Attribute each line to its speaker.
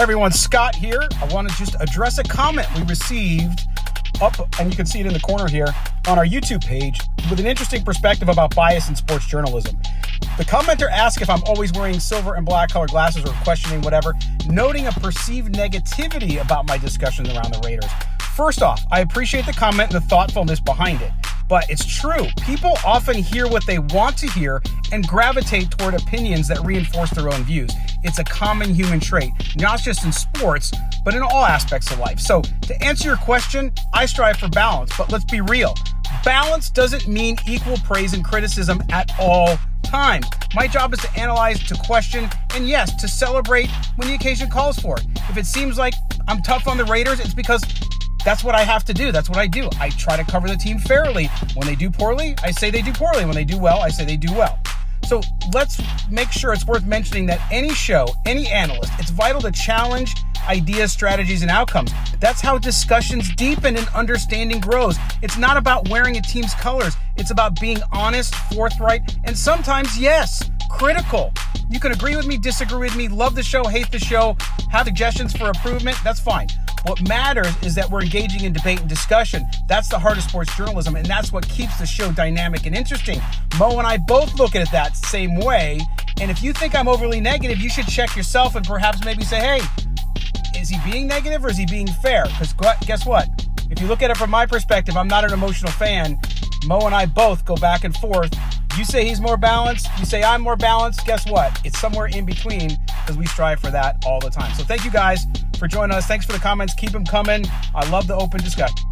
Speaker 1: Everyone, Scott here. I want to just address a comment we received up, and you can see it in the corner here on our YouTube page with an interesting perspective about bias in sports journalism. The commenter asked if I'm always wearing silver and black colored glasses or questioning whatever, noting a perceived negativity about my discussions around the Raiders. First off, I appreciate the comment and the thoughtfulness behind it. But it's true. People often hear what they want to hear and gravitate toward opinions that reinforce their own views. It's a common human trait, not just in sports, but in all aspects of life. So, to answer your question, I strive for balance, but let's be real. Balance doesn't mean equal praise and criticism at all times. My job is to analyze, to question, and yes, to celebrate when the occasion calls for it. If it seems like I'm tough on the Raiders, it's because that's what I have to do. That's what I do. I try to cover the team fairly. When they do poorly, I say they do poorly. When they do well, I say they do well. So let's make sure it's worth mentioning that any show, any analyst, it's vital to challenge ideas, strategies, and outcomes. That's how discussions deepen and understanding grows. It's not about wearing a team's colors, it's about being honest, forthright, and sometimes, yes, critical. You can agree with me, disagree with me, love the show, hate the show, have suggestions for improvement. That's fine. What matters is that we're engaging in debate and discussion. That's the heart of sports journalism, and that's what keeps the show dynamic and interesting. Mo and I both look at it that same way. And if you think I'm overly negative, you should check yourself and perhaps maybe say, hey, is he being negative or is he being fair? Because guess what? If you look at it from my perspective, I'm not an emotional fan. Mo and I both go back and forth. You say he's more balanced. You say I'm more balanced. Guess what? It's somewhere in between because we strive for that all the time. So thank you guys for joining us. Thanks for the comments. Keep them coming. I love the open discussion.